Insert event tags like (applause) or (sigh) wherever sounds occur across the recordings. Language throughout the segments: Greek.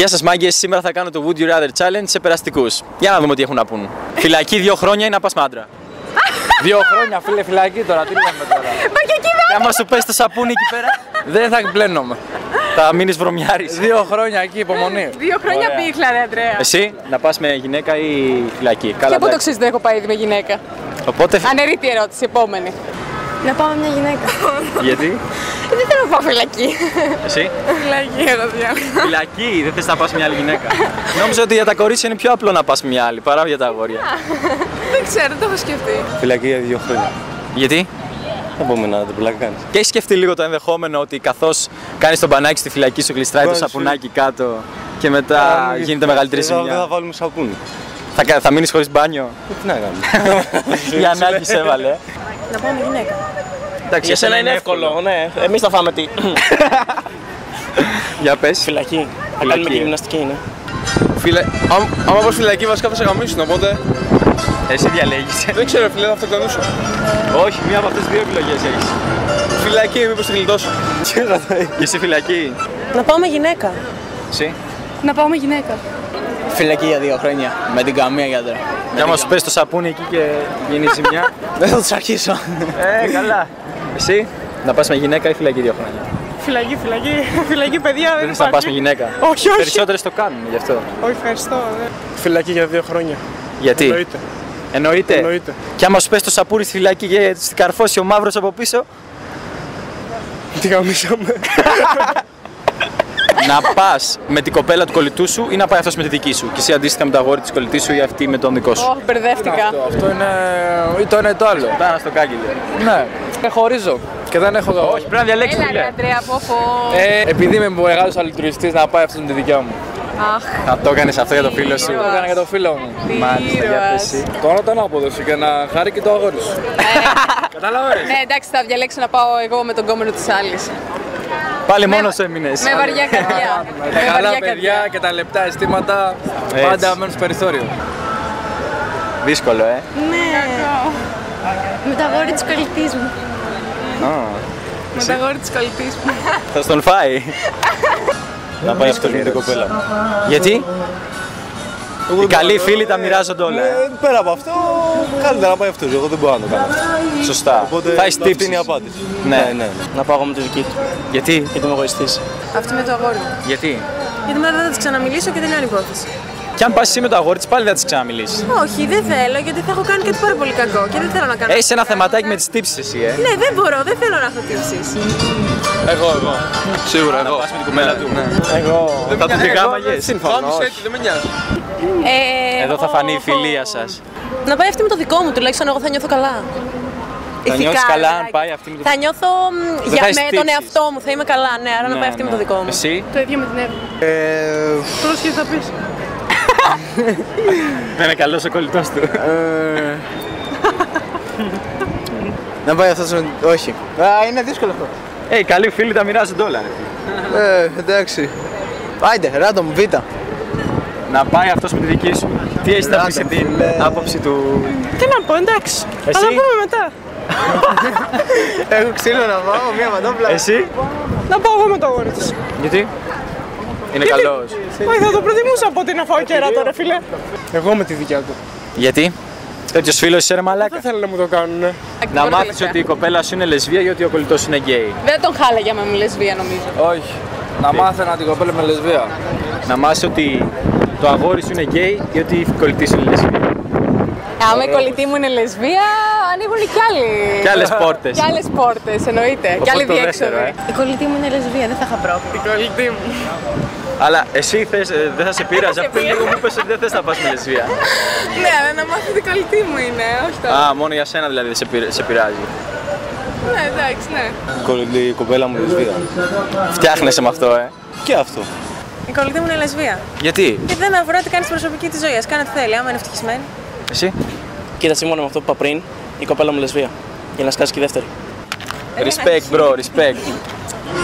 Γεια σας, μάγκες. Σήμερα θα κάνω το Would You Rather Challenge σε περαστικούς. Για να δούμε τι έχουν να πούν. Φυλακή δύο χρόνια ή να πας με άντρα. (laughs) Δύο χρόνια φίλε φυλακή τώρα, τι λέμε τώρα; Μα και εκεί Και άμα σου πέσει το σαπούνι εκεί πέρα, Δεν θα πλένομαι. θα μείνεις βρωμιάρης. Δύο χρόνια εκεί υπομονή. Δύο χρόνια Ωραία. πήγε, δηλαδή, Αντρέα. Εσύ να πας με γυναίκα ή φυλακή; Και Καλά, πού το εντάξει. ξέρεις δεν έχω πάει ήδη με γυναίκα; Οπότε. Ανερίτη ερώτηση, επόμενη. Να πάω με μια γυναίκα. Γιατί, δεν θέλω να πάω φυλακή. εσύ; Φυλακή, εγώ διάλογο. Φυλακή, δεν θες να πας με μια άλλη γυναίκα. (laughs) Νόμιζα ότι για τα κορίτσια είναι πιο απλό να πας με μια άλλη παρά για τα αγόρια. Δεν ξέρω, δεν το έχω σκεφτεί. Φυλακή για δύο χρόνια. Γιατί; Επόμενα, το πλάκα κάνεις. Και έχεις σκεφτεί λίγο το ενδεχόμενο ότι καθώς κάνεις τον πανάκι στη φυλακή σου, γλιστράει το Βάζεις- σαπουνάκι κάτω και μετά γίνεται μεγαλύτερη Δεν θα- Δεν θα ζημιά. βάλουμε σαπούνι. Θα, κα- θα μείνεις χωρίς μπάνιο; Τι να κάνουμε. (laughs) Η ανάγκη σε έβαλε. Να πάω με γυναίκα. Εντάξει, Για σένα είναι εύκολο, ναι. Εμείς θα φάμε τι. (laughs) Για πες. Φυλακή. Θα κάνουμε και ε. γυμναστική, ναι. Φίλε, άμα, άμα πας φυλακή βασικά θα σε γαμίσουν, οπότε Εσύ διαλέγεις. δεν ξέρω φίλε, θα αυτοκτονήσω. Όχι, μία από αυτές τι δύο επιλογές έχεις. Φυλακή, μήπως τη γλιτώσω. Και (laughs) εσύ φυλακή. Να πάω με γυναίκα. Εσύ. Να πάω με γυναίκα. Φυλακή για δύο χρόνια. Με την καμία γιατρά. Και άμα σου πέσει το σαπούνι εκεί και γίνει ζημιά. (laughs) Δεν θα τους αρχίσω. ε, καλά. Εσύ. Να πας με γυναίκα ή φυλακή δύο χρόνια; Φυλακή, φυλακή, φυλακή, παιδιά, Δεν θε να πας με γυναίκα. Όχι, όχι. Περισσότερες το κάνουν γι' αυτό. Όχι, ευχαριστώ. Φυλακή για δύο χρόνια. Γιατί; Εννοείται. Εννοείται. Εννοείται. Και άμα σου πέσει το σαπούρι στη φυλακή και στην καρφώσει ο μαύρος από πίσω. Τι γαμίσαμε. (laughs) να πας με την κοπέλα του κολλητού σου ή να πάει αυτός με τη δική σου. Και εσύ αντίστοιχα με το αγόρι της κολλητής σου ή αυτή με τον δικό σου; Όχι, μπερδεύτηκα. Αυτό είναι ή το ένα ή το άλλο. Πάνα στο κάγκελο. Ναι, με χωρίζω και δεν έχω Όχι, πρέπει να διαλέξεις Έλα, τι ρε, λέει. Αντρέα, από φω. Ε, επειδή είμαι μεγάλος αλυτουριστή να πάει αυτήν τη δικιά μου. Αχ, Θα το έκανες αυτό για το φίλο σου. Το έκανα για το φίλο μου. Μάλιστα, για πες εσύ. Τώρα το ανάποδο και να χάρει και το αγόρι σου. Κατάλαβες; ναι, εντάξει, θα διαλέξω να πάω εγώ με τον κόμενο της άλλης. Πάλι μόνος σου έμεινες. Με βαριά (laughs) καρδιά. με Καλά βαριά παιδιά καρδιά. και τα λεπτά αισθήματα Έτσι. πάντα μένουν στο περιθώριο. Δύσκολο, ε. Ναι. Με τα αγόρι της κολλητής μου. Με τα γόρι της κολλητής μου. Θα στον φάει. (laughs) Να πάει αυτός με την κοπέλα μου. Γιατί; Οι καλοί φίλοι τα μοιράζονται όλα. ε. Ε, Πέρα από αυτό, καλύτερα να πάει αυτός. Εγώ δεν μπορώ να το κάνω αυτό. Σωστά. Οπότε Θα έχεις αυτή είναι η απάντηση. Ναι. ναι, ναι. Να πάω εγώ με τη δική του. Γιατί; Γιατί είμαι εγωιστής. Αυτή με το αγόρι μου. Γιατί; Γιατί μετά δεν θα της ξαναμιλήσω και δεν είναι υπόθεση. Και αν πας εσύ με το αγόρι της, πάλι δεν θα της ξαναμιλήσεις. Όχι, δεν θέλω γιατί θα έχω κάνει κάτι πάρα πολύ κακό και δεν θέλω να κάνω. Έχεις ένα θεματάκι με τις τύψεις εσύ, ε. Ναι, δεν μπορώ, δεν θέλω να έχω τύψεις. Εγώ, εγώ. Σίγουρα, εγώ. Πας με την κουμέλα του. Εγώ. Θα τους τη γάμαγες. Γάμισε έτσι, δεν με νοιάζει. Ε, Εδώ θα φανεί η φιλία σας. Να πάει αυτή με το δικό μου, τουλάχιστον εγώ θα νιώθω καλά. Θα Ηθικά, νιώθεις καλά αν παιδάκι. πάει αυτή με το Θα νιώθω μ, Δεν για, θα έχεις με τον τύψεις. εαυτό μου, θα είμαι καλά, ναι, άρα να πάει αυτή με το δικό μου. Εσύ, Το ίδιο με την Εύη. Πρόσχε θα πεις. (laughs) δεν είναι καλός ο κολλητός του. (laughs) Να πάει αυτός. Όχι. Α, είναι δύσκολο αυτό. Ε, οι καλοί φίλοι τα μοιράζονται όλα. ρε. Ε, εντάξει. Άιντε, ράντο μου, β. Να πάει αυτός με τη δική σου. Τι έχεις να πεις Ράντομ, την φίλε. άποψη του. Τι να πω, εντάξει. Εσύ, μετά. (laughs) Έχω ξύλο να πάω, μία μαντόπλα. εσύ, Να πάω εγώ με το αγόρι της. γιατί; Είναι καλός. Όχι, θα το προτιμούσα από ότι να φάω κέρατο, ρε φίλε. Εγώ με τη δικιά του. Γιατί; Τέτοιος φίλος είσαι ρε μαλάκα. Δεν θέλω να μου το κάνουν. Να μάθεις ότι η κοπέλα σου είναι λεσβία ή ότι ο κολλητός σου είναι γκέι. Δεν τον χάλαγε με μου λεσβία, νομίζω. Όχι. Να μάθαινα την κοπέλα με λεσβία. Να μάθεις ότι το αγόρι σου είναι γκέι ή ότι η κολλητή σου είναι λεσβία. Άμα η κολλητή μου είναι λεσβία, ανοίγουν κι άλλοι. Κι άλλες πόρτες. Κι άλλες πόρτες, εννοείται. Κι Οπότε άλλοι το δεύτερο, διέξοδοι. ε. Η κολλητή μου είναι λεσβία, δεν θα είχα πρόβλημα. Η κολλητή μου. Αλλά εσύ θες, ε, δεν θα σε πείραζε. Πριν λίγο μου είπες ότι δεν θες να πας με λεσβία. Ναι, αλλά να μάθω ότι η κολλητή μου είναι, όχι τώρα. Α, μόνο για σένα δηλαδή σε, πειρα- σε πειράζει. Ναι, εντάξει, ναι. Κολλητή η κοπέλα μου λεσβία. Φτιάχνεσαι με αυτό, ε. Και αυτό. Η κολλητή μου είναι λεσβία. Γιατί, Γιατί δεν με αφορά τι κάνεις στην προσωπική της ζωής. Α κάνει ό,τι θέλει, άμα είναι ευτυχισμένη. εσύ; Κοίτασε μόνο με αυτό που είπα πριν, η κοπέλα μου λεσβία. Για να σκάσει και η δεύτερη. Respect, bro, respect.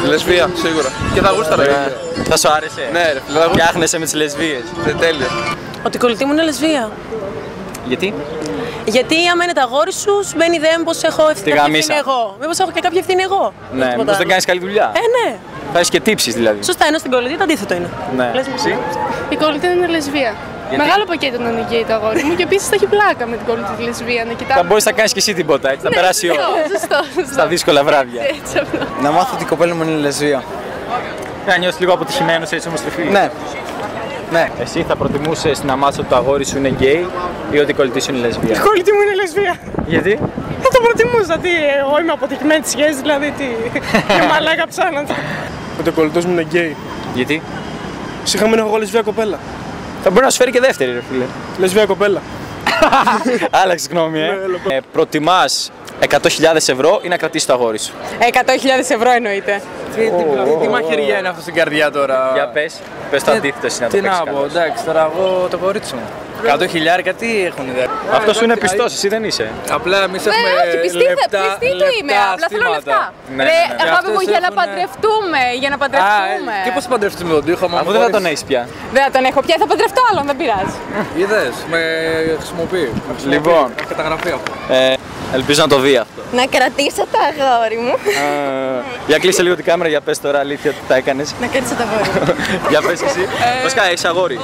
Λεσβία, σίγουρα. Και θα γούσταρα. Ε, Θα σου άρεσε. Ναι, ρε φίλε, θα γούσταρα. Φτιάχνεσαι με τις λεσβίες. Δεν τέλεια. Ότι η κολλητή μου είναι λεσβία. Γιατί; Γιατί άμα είναι τα αγόρι σου, σου μπαίνει ιδέα μήπως έχω ευθύνη, Τη κάποια γαμίσα. ευθύνη εγώ. Μήπως έχω και κάποια ευθύνη εγώ. Ναι, Τίποτα μήπως δεν άλλο. κάνεις καλή δουλειά. Ε, ναι. Θα έχει και τύψεις δηλαδή. Σωστά, ενώ στην κολλητή το αντίθετο είναι. Ναι. Λες μου. Εσύ; Η κολλητή είναι λεσβία. Μεγάλο πακέτο να είναι γκέι το αγόρι μου και επίσης θα έχει πλάκα με την κολλητή της λεσβία να κοιτάμε. Θα μπορείς να κάνεις και εσύ τίποτα, έτσι. Θα περάσει η ώρα. Σωστό, σωστό. Στα δύσκολα βράδια. Έτσι αυτό. Να μάθω ότι η κοπέλα μου είναι λεσβία. Να νιώσει λίγο αποτυχημένος έτσι όμως τρεφή. Ναι. Ναι. Εσύ θα προτιμούσες να μάθει ότι το αγόρι σου είναι γκέι ή ότι η κολλητή σου είναι λεσβία; κολλητή μου είναι λεσβία. Γιατί; Θα το προτιμούσα. Τι, εγώ είμαι αποτυχημένη της σχέση, δηλαδή τι. (laughs) Είναι μαλάκα ψάχνατε. Ότι ο κολλητός μου είναι γκέι. Γιατί; Είχαμε ένα εγώ λεσβία κοπέλα. Θα μπορεί να σου φέρει και δεύτερη, ρε φίλε. Λεσβία κοπέλα. (laughs) Άλλαξε γνώμη, ε. ε Προτιμάς 100.000 ευρώ ή να κρατήσει το αγόρι σου. 100.000 ευρώ εννοείται. Τι μαχαιριά είναι αυτό στην καρδιά τώρα; Για πες. Πες το αντίθετο εσύ να το Τι να παίξεις πω, καλώς. εντάξει, τώρα εγώ το κορίτσι μου. 100 χιλιάρικα τι έχουν ιδέα. Αυτό σου είναι πιστός, εσύ δεν είσαι. Απλά εμείς Ναι, έχουμε όχι, πιστή, θα- λεπτά, πιστή του είμαι. λεπτά Απλά θέλω στήματα. λεφτά. Ναι, Ρε, ναι, ναι. αγάπη Και μου, αυτές για να έχουνε- παντρευτούμε. Για να Α, παντρευτούμε. ε, και πώς θα παντρευτούμε τον τοίχο, Αφού δεν θα τον έχεις πια. Δεν θα τον έχω πια, θα παντρευτώ άλλον, δεν πειράζει. Είδες, με χρησιμοποιεί. Με χρησιμοποιεί. Λοιπόν. Έχει καταγραφεί αυτό. Ε, ελπίζω να το δει αυτό. Να κρατήσω το αγόρι μου. για κλείσε λίγο την κάμερα για πες τώρα αλήθεια τι τα έκανες. Να κρατήσω το αγόρι μου. (laughs) για πες εσύ. Βασικά έχεις αγόρι.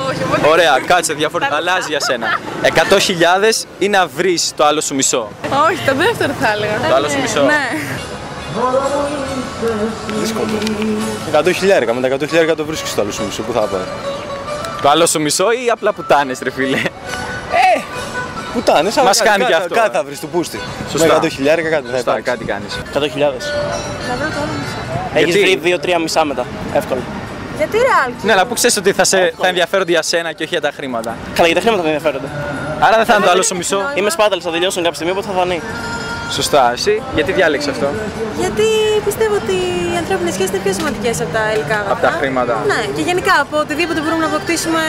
Ωραία, κάτσε διαφορετικά. Αλλάζει για σένα. 100.000 ή να βρεις το άλλο σου μισό; Όχι, το δεύτερο θα έλεγα. Το άλλο σου μισό. Ναι. 100 χιλιάρικα. Με τα 100 χιλιάρικα το βρίσκεις στο άλλο σου μισό. Πού θα πάει; Το άλλο σου μισό ή απλά πουτάνες ρε φίλε; Πουτάνε, Μας κάνει και αυτό, Κάτι ε. θα βρεις του πούστη. Σωστά. Με 100 χιλιάρικα κάτι θα Σωστά, υπάρξει. κάτι κάνεις. 100.000. Έχεις Γιατί; βρει δύο-τρία μισά μετά. Εύκολα. Γιατί ρε Ναι, αλλά πού ξέρεις ότι θα, σε, θα ενδιαφέρονται για σένα και όχι για τα χρήματα. Καλά, για τα χρήματα δεν ενδιαφέρονται. Άρα δεν θα είναι το άλλο σου μισό; Είμαι σπάταλης, θα τελειώσουν κάποια στιγμή, οπότε θα φανεί. Σωστά, εσύ γιατί διάλεξες αυτό; Γιατί πιστεύω ότι οι ανθρώπινες σχέσεις είναι πιο σημαντικές από τα υλικά αγαθά. Από τα χρήματα. Ναι, και γενικά από οτιδήποτε μπορούμε να αποκτήσουμε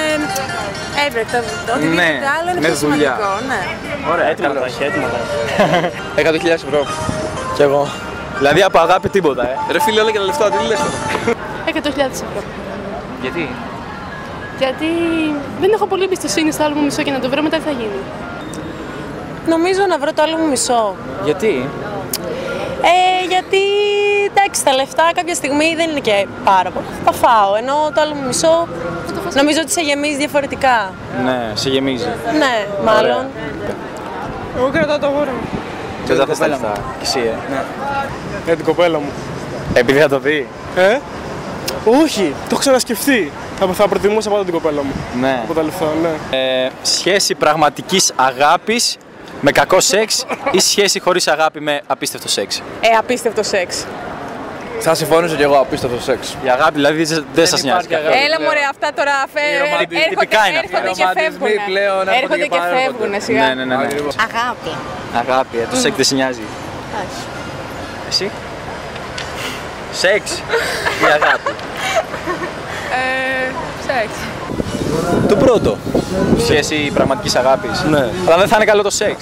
έβρεκτα. Οτιδήποτε Ναι, άλλο είναι με πιο δουλειά. σημαντικό. Ναι. Ωραία, Έτοιμα τα έχει, έτοιμα τα έχει. 100.000 ευρώ. Κι εγώ. Δηλαδή από αγάπη τίποτα, ε. Ρε φίλε, όλα και τα λεφτά, τι λες τώρα. 100.000 ευρώ. Γιατί; Γιατί δεν έχω πολύ εμπιστοσύνη στο άλλο μου μισό και να το βρω μετά τι θα γίνει. Νομίζω να βρω το άλλο μου μισό. Γιατί; Ε, γιατί εντάξει, τα λεφτά κάποια στιγμή δεν είναι και πάρα πολλά. Θα τα φάω. Ενώ το άλλο μου μισό νομίζω ότι σε γεμίζει διαφορετικά. Ναι, σε γεμίζει. Ναι, μάλλον. Εγώ κρατάω το αγόρι μου. Και δεν θες τα λεφτά. Και εσύ, ε. Για την κοπέλα μου. Επειδή θα το δει. Ε; Όχι, το έχω ξανασκεφτεί. Θα, θα προτιμούσα πάντα την κοπέλα μου. Ναι. Από τα λεφτά, ναι. Ε, σχέση πραγματικής αγάπης με κακό σεξ ή σχέση χωρίς αγάπη με απίστευτο σεξ; Ε, απίστευτο σεξ. Θα συμφωνήσω κι εγώ, απίστευτο σεξ. Η αγάπη δηλαδή δεν- δεν σας νοιάζει. υπάρχει αγάπη. Έλα μωρέ, αυτά τώρα φε... Οι ρομαντι- έρχονται, τυπικά είναι αυτά. έρχονται Οι και ρομαντισμοί φεύγουν. πλέον έρχονται Έρχονται και και παρέρχονται. φεύγουν σιγά. Ναι, ναι, ναι. ναι. Ακριβώς. Αγάπη. Αγάπη, ε, το σεξ δεν σε νοιάζει. Εσύ; Σεξ ή αγάπη. Ε, σεξ. Το πρώτο. Σχέση πραγματικής αγάπης. Ναι. Αλλά δεν θα είναι καλό το σεξ.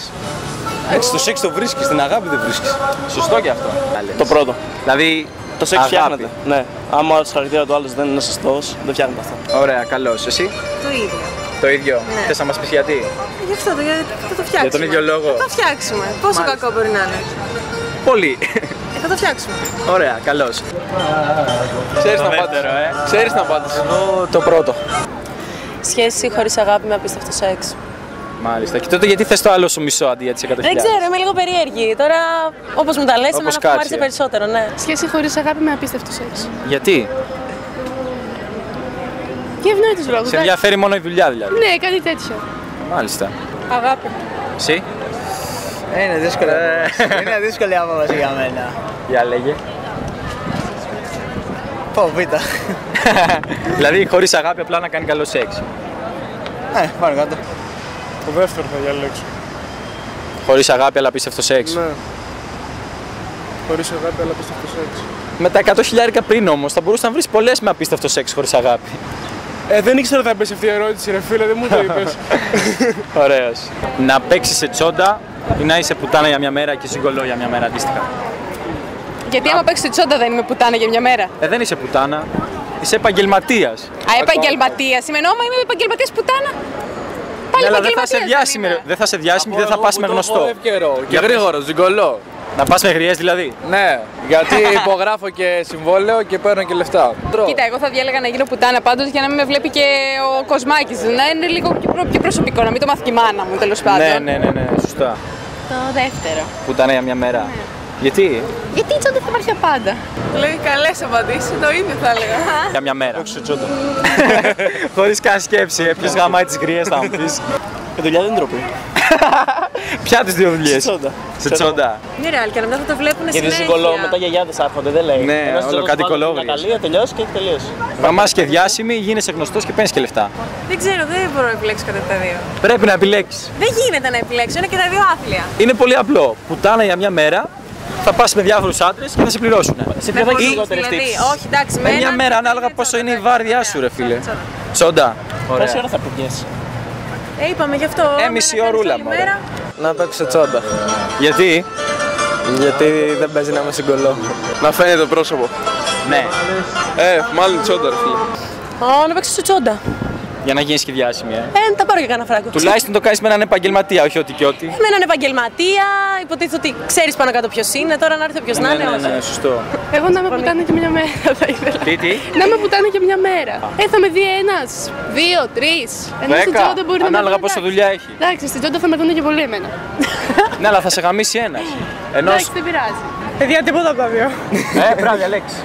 Έτσι, το σεξ το βρίσκεις, την αγάπη δεν βρίσκεις. Σωστό και αυτό. Το πρώτο. Δηλαδή, Το σεξ αγάπη. φτιάχνεται. Ναι. Άμα ο χαρακτήρα του άλλου δεν είναι σωστός, δεν φτιάχνεται αυτό. Ωραία, καλώς. Εσύ; Το ίδιο. Το ίδιο. Θες να μας πεις γιατί; Γι' αυτό το, γιατί θα το φτιάξουμε. Για τον ίδιο λόγο. Θα το φτιάξουμε. Πόσο κακό μπορεί να είναι. Πολύ. Ε, θα το φτιάξουμε. Ωραία, καλώς. Ξέρεις να δεύτερο, απάντησες. ε. Ξέρεις να απάντησες. Εγώ το πρώτο. Σχέση χωρίς αγάπη με απίστευτο σεξ. Μάλιστα. Και τότε γιατί θες το άλλο σου μισό αντί για τις 100.000. Δεν ξέρω, είμαι λίγο περίεργη. Τώρα, όπως μου τα λες, Όπως εμένα αυτό κάτσει, μου άρεσε ε. περισσότερο, ναι. Σχέση χωρίς αγάπη με απίστευτο σεξ. Γιατί; Για ευνόητου λόγου. Σε ενδιαφέρει μόνο η δουλειά δηλαδή. Ναι, κάτι τέτοιο. Μάλιστα. Αγάπη. Εσύ; Είναι δύσκολη. Είναι δύσκολη απόφαση για μένα. Για λέγε. Πω, πίτα. (laughs) δηλαδή χωρίς αγάπη απλά να κάνει καλό σεξ. Ναι, πάνω κάτω. Το δεύτερο θα διαλέξω. Χωρίς αγάπη αλλά απίστευτο σεξ. Ναι. Χωρίς αγάπη, αλλά πιστεύω σεξ. Με τα 100 χιλιάρικα πριν όμως θα μπορούσες να βρεις πολλές με απίστευτος σεξ χωρίς αγάπη. Ε, δεν ήξερα ότι θα πέσει αυτή η ερώτηση, ρε φίλε, δεν μου το είπες. (laughs) Ωραίος. Να παίξεις σε τσόντα ή να είσαι πουτάνα για μια μέρα και συγκολό για μια μέρα αντίστοιχα; Γιατί άμα παίξεις τσόντα δεν είμαι πουτάνα για μια μέρα. Ε, δεν είσαι πουτάνα. Είσαι επαγγελματίας. Α, επαγγελματίας. Σημαίνει, άμα είμαι επαγγελματίας πουτάνα. Πάλι Ναι, αλλά δεν θα σε επαγγελματίας διάσημη, είμαι. ρε. δεν θα σε διάσημη και δεν θα πας με γνωστό. Και γρήγορο, ζυγκολό. Να πας με γριέ δηλαδή. Ναι, γιατί υπογράφω και συμβόλαιο και παίρνω και λεφτά. Κοίτα, εγώ θα διάλεγα να γίνω πουτάνα πάντως για να μην με βλέπει και ο Κοσμάκης. Να είναι λίγο πιο προ- πιο προσωπικό, να μην το μάθει και η μάνα μου τέλος πάντων. Ναι, ναι, ναι, ναι, σωστά. Το δεύτερο. Που ήταν για μια μέρα. Γιατί; Γιατί η τσόντα θα υπάρχει πάντα. Λέει καλές απαντήσεις, το ίδιο θα έλεγα. (laughs) Για μια μέρα. Όχι τσόντα. (laughs) Χωρίς καν σκέψη. Ποιος γαμάει τις γριές θα μου πεις. Η δουλειά δεν είναι ντροπή. (laughs) Ποια τις δύο δουλειές; τσόντα. Σε τσόντα. Ναι, ρε, και μετά θα το βλέπουν Γιατί συνέχεια. στην κολό μετά γιαγιάδες άρχονται, δεν λέει. Ναι, Ενώ στις όλο τσόντες κάτι βάλουν κολόγριες. Μια καλή, τελειώσει και έχει τελειώσει. Γαμά και διάσημη, γίνεσαι γνωστός και παίρνεις και λεφτά. Δεν ξέρω, δεν μπορώ να επιλέξω κατά τα δύο. Πρέπει να επιλέξεις. Δεν γίνεται να επιλέξω, είναι και τα δύο άθλια. Είναι πολύ απλό. Πουτάνα για μια μέρα, θα πας με διάφορους άντρες και θα σε πληρώσουν. Σε ποιο θα έχει Ή, λιγότερες δηλαδή, τύψεις. όχι, εντάξει, Με με μια έναν μέρα, θα ανάλογα είναι πόσο τσόντα, είναι η ναι. βάρδιά σου, ρε Τσόντα, φίλε. τσόντα. Τσόντα. Πόση Ωραία. ώρα θα πηγαίνεις; Ε, είπαμε γι' αυτό. Ε, άμα μισή να κάνεις ωρούλα, όλη μωρέ. μέρα, Να παίξω τσόντα. Γιατί; Γιατί δεν παίζει να είμαι στην κολό. Να φαίνεται το πρόσωπο. Ναι. Ε, μάλλον τσόντα, ρε φίλε. Α, να παίξω στο τσόντα. Για να γίνεις και διάσημη, ε. Ε, τα πάρω και κανένα φράγκο. Τουλάχιστον το κάνεις με έναν επαγγελματία, όχι ό,τι και ό,τι. Με έναν επαγγελματία, υποτίθεται ότι ξέρεις πάνω κάτω ποιος είναι, τώρα να έρθει όποιος να Ναι, είναι. ναι, όχι. ναι, σωστό. Εγώ να με πουτάνε και μια μέρα θα ήθελα. Τι, τι; Να με πουτάνε και μια μέρα. Ε, θα με δει ένας, δύο, τρεις. Ενώ στην Δέκα. τσόντα μπορεί να με Ανάλογα δουν, πόσο εντάξει. δουλειά έχει. Εντάξει, στην τσόντα θα με δουν και πολύ εμένα. Ναι, αλλά θα σε γαμίσει ένας. Ενώ. Εντάξει, δεν πειράζει. Παιδιά, τίποτα από τα δύο. Ε, μπράβο, Αλέξη.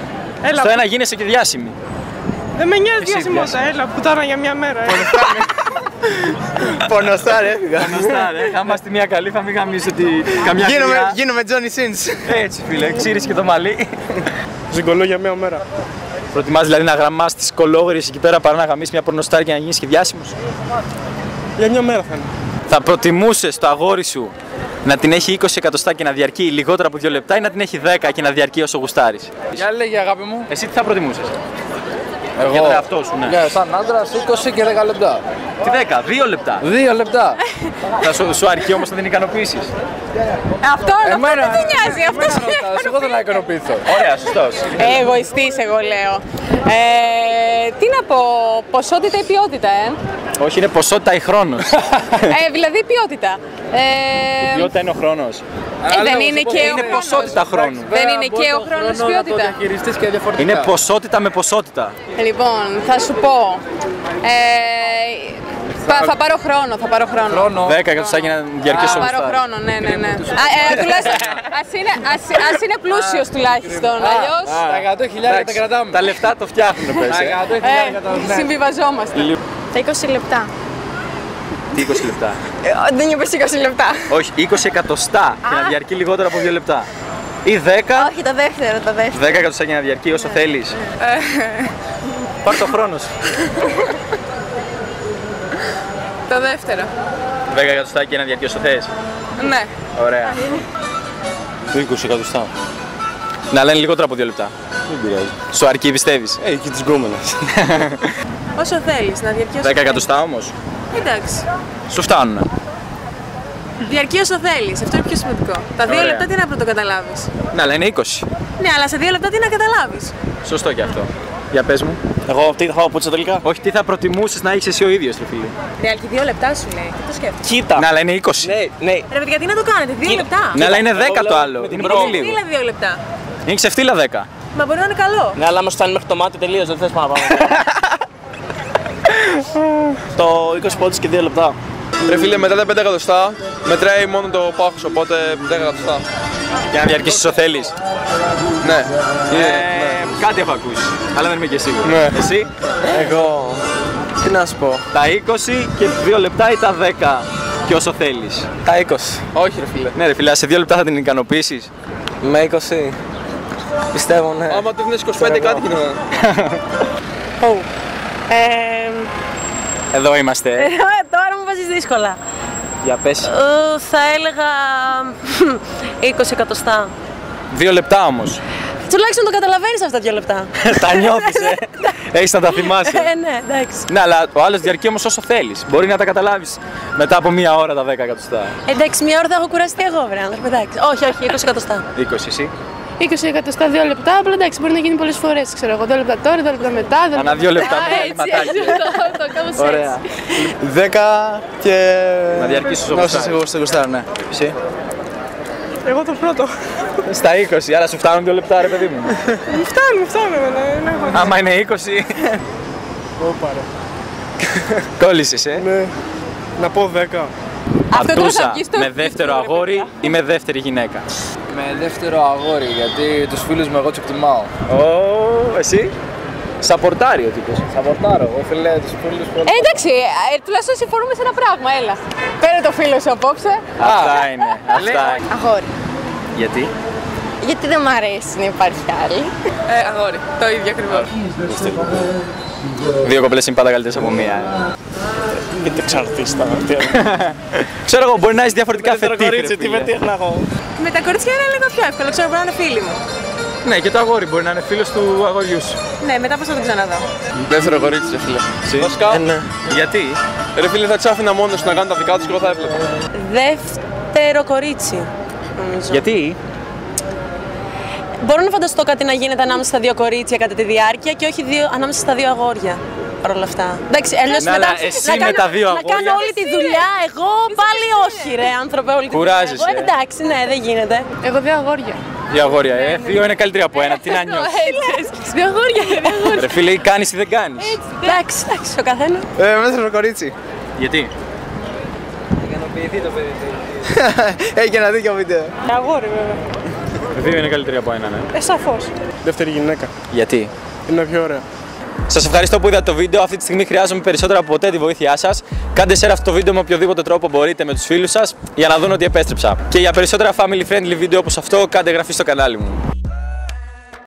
Έλα, Στο ένα γίνεσαι και διάσημη. Δεν με νοιάζει Εσύ διασημότητα. Έλα, πουτάνα για μια μέρα. ε. Πονωστά ρε, έφυγα. Σωστά, ρε. Άμα στη μία καλή θα μην γαμίσει ότι καμιά Γίνομαι, γριά. γίνομαι Johnny Sins. Έτσι, φίλε, ξύρισε και το μαλλί. Στην κολό για μια μέρα. Προτιμάς δηλαδή να γραμμάς τις κολόγριες εκεί πέρα παρά να γαμίσεις μια πορνοστάρ και να γίνεις και διάσημος; Για μια μέρα θα είναι. Θα προτιμούσες το αγόρι σου να την έχει 20 εκατοστά και να διαρκεί λιγότερο από 2 λεπτά ή να την έχει 10 και να διαρκεί όσο γουστάρεις; Για λέγε αγάπη μου. Εσύ τι θα προτιμούσες; Εγώ. Για τον εαυτό σου, ναι. Ναι, σαν άντρα 20 και 10 λεπτά. Τι 10, 2 λεπτά. 2 λεπτά. (laughs) θα σου, σου αρκεί όμως να την ικανοποιήσεις. Αυτό, αυτό δεν με νοιάζει. Αυτό Εγώ θέλω να ικανοποιηθώ. Ωραία, σωστός. Ε, Εγωιστής εγώ λέω. Ε, τι να πω, ποσότητα ή ποιότητα, ε; Όχι, είναι ποσότητα ή χρόνος. ε δηλαδή ποιότητα. Ε, Ποιότητα είναι ο χρόνος. ε, δεν είναι και ο Είναι χρόνος. ποσότητα χρόνου. Δεν είναι και ο χρόνος ποιότητα. Να το διαχειριστείς και διαφορετικά. Είναι ποσότητα με ποσότητα. Λοιπόν, θα σου πω. Ε, θα, θα πάρω χρόνο, θα πάρω χρόνο. Χρόνο. 10 εκατοστά για να διαρκεί Θα όσο πάρω γουστάρεις. χρόνο, ναι, ναι, ναι. Α, ε, τουλάχιστον, ας είναι, ας, ας είναι πλούσιος τουλάχιστον, αλλιώς Τα 100 χιλιάρια τα κρατάμε. Τα λεφτά το φτιάχνουν, πες. Τα ε. 100 χιλιάρια τα ε, συμβιβαζόμαστε. Τα 20 λεπτά. Τι 20 λεπτά; Ε, δεν είπες 20 λεπτά. Όχι, 20 εκατοστά και να διαρκεί λιγότερο από 2 λεπτά. Ή 10, Όχι, το δεύτερο, το δεύτερο. 10 εκατοστά για να διαρκεί όσο θέλεις. Πάρ' το χρόνο σου. (laughs) Το δεύτερο. 10 εκατοστά και να διαρκεί όσο θες. Ναι. Ωραία. Το 20 εκατοστά. Να λένε λιγότερο από 2 λεπτά. Δεν πειράζει. Σου αρκεί, πιστεύεις. Ε, και τις γκόμενες. (laughs) Όσο θέλεις να διαρκεί 10 εκατοστά όμως. Εντάξει. Σου φτάνουν. Διαρκεί όσο θέλεις. Αυτό είναι πιο σημαντικό. Τα δύο Ωραία. λεπτά τι να πρωτοκαταλάβει. Να λένε 20. Ναι, αλλά σε δύο λεπτά τι να καταλάβεις; Σωστό και αυτό. Για πες μου. Εγώ τι θα πάω πουτσα τελικά; Όχι, τι θα προτιμούσες να έχεις εσύ ο ίδιος, ρε φίλε; Ρε, και δύο λεπτά σου λέει. Τι το σκέφτεσαι; Κοίτα. Να λένε 20. Ναι, ναι. Ρε, παιδιά, τι να το κάνετε, δύο λεπτά. Ναι, αλλά είναι 10 το βλέπω άλλο. με την Είναι πρόβα. πολύ λίγο. Φίλα δύο λεπτά. Είναι ξεφτύλα 10. Μα μπορεί να είναι καλό. Ναι, αλλά άμα φτάνει μέχρι το μάτι τελείω, δεν θες πάνω πάμε. (laughs) το 20 πόντους και 2 λεπτά. Ρε φίλε, μετά τα 5 εκατοστά μετράει μόνο το πάχος, οπότε 10 εκατοστά. Για να διαρκήσει όσο θέλεις. Ναι. Ε, κάτι έχω ακούσει, αλλά δεν είμαι και σίγουρος. Ναι. Εσύ, Εγώ. Τι να σου πω. τα 20 και 2 λεπτά ή τα 10 και όσο θέλεις. Τα 20. Όχι, ρε φίλε. Ναι, ρε φίλε, σε 2 λεπτά θα την ικανοποιήσεις. Με 20. Πιστεύω, ναι. Άμα το δίνεις 25 κάτι γινόταν. Ε, Εδώ είμαστε. ε. (laughs) τώρα μου βάζεις δύσκολα. Για πες. Ε, θα έλεγα 20 (laughs) εκατοστά. 2 λεπτά όμως. Τουλάχιστον το καταλαβαίνεις αυτά τα δύο λεπτά. (laughs) τα νιώθεις, ε. (laughs) Έχεις να τα θυμάσαι. ε, ναι, εντάξει. Ναι, αλλά ο άλλος διαρκεί όμως όσο θέλεις. Μπορεί να τα καταλάβεις μετά από μία ώρα τα 10 εκατοστά. Εντάξει, μια ώρα θα έχω κουραστεί εγώ, βρε άνθρωπο. Εντάξει. Όχι, όχι, 20 εκατοστά. 20 εσύ; 20 εκατοστά, 2 λεπτά. Απλά εντάξει, μπορεί να γίνει πολλές φορές. Ξέρω εγώ, 2 λεπτά τώρα, 2 λεπτά μετά. δύο Ανά λεπτά δύο λεπτά μετά. με Έτσι, ματάκι. έτσι, (laughs) το- το κάπως Ωραία. έτσι. 10 και. Να διαρκείς όσο Όσο γουστάρεις. σε γουστάρω, ναι. Εσύ; Εγώ το πρώτο. Στα 20, άρα σου φτάνουν δύο λεπτά, ρε παιδί μου. Μου φτάνει, μου φτάνει. ναι, ναι, ναι. Άμα είναι 20. Ωπα, ρε. Κόλλησες, ε. Ναι. Να πω 10. Αυτό το Αρτούσα, θα βγει στο με δεύτερο αγόρι ή με δεύτερη γυναίκα; Με δεύτερο αγόρι, γιατί τους φίλους μου εγώ τους εκτιμάω. Ω, εσύ; Σαπορτάρει ο τύπος. Σαπορτάρω, εγώ φίλε τους φίλους που... Ε, εντάξει, ε, τουλάχιστον συμφωνούμε σε ένα πράγμα, έλα. Πέρα το φίλο σου απόψε. Αυτά είναι. Αυτά είναι. Αγόρι. Γιατί; Γιατί δεν μ' αρέσει να υπάρχει άλλη. Ε, αγόρι, το ίδιο ακριβώς. Δύο κοπλές είναι πάντα καλύτερες από μία. Γιατί εξαρτήστα. (laughs) Ξέρω εγώ, μπορεί να έχει διαφορετικά φετίχ. τι με τύχνα εγώ. Με τα κορίτσια είναι λίγο πιο εύκολο, ξέρω μπορεί να είναι φίλοι μου. Ναι, και το αγόρι μπορεί να είναι φίλος του αγοριού σου. Ναι, μετά πώς θα τον ξαναδώ. Δεύτερο κορίτσι, ρε φίλε. Βασικά, Γιατί; ρε φίλε, θα του άφηνα μόνος του να κάνουν τα δικά του και εγώ θα έβλεπα. Δεύτερο κορίτσι. Νομίζω. Γιατί; Μπορώ να φανταστώ κάτι να γίνεται ανάμεσα στα δύο κορίτσια κατά τη διάρκεια και όχι δύο, ανάμεσα στα δύο αγόρια. Παρ' όλα αυτά. Εντάξει, αλλιώς Ναι, μετά αλλά εσύ να με κάνω, τα δύο Να αγόρια. κάνω όλη τη δουλειά, εγώ πάλι όχι, ρε άνθρωπε, όλη τη δουλειά. Κουράζεσαι, Εγώ, ε. εντάξει, ναι, δεν γίνεται. Εγώ δύο αγόρια. Δύο αγόρια, ε. Δύο είναι καλύτερα από ένα. Τι να νιώσει. Δύο αγόρια, δύο αγόρια. Ρε φίλε, ή κάνεις ή δεν κάνεις. Εντάξει, εντάξει, ο καθένας. Ε, δεύτερο κορίτσι. Γιατί; (laughs) Έχει ένα δίκιο βίντεο. Αγόρι, βέβαια. Δύο είναι καλύτερα από ένα, ναι. Ε, σαφώς. Δεύτερη γυναίκα. Γιατί; Είναι πιο ωραία. Σας ευχαριστώ που είδατε το βίντεο. Αυτή τη στιγμή χρειάζομαι περισσότερο από ποτέ τη βοήθειά σας. Κάντε share αυτό το βίντεο με οποιοδήποτε τρόπο μπορείτε με τους φίλους σας για να δουν ότι επέστρεψα. Και για περισσότερα family friendly βίντεο όπως αυτό, κάντε εγγραφή στο κανάλι μου.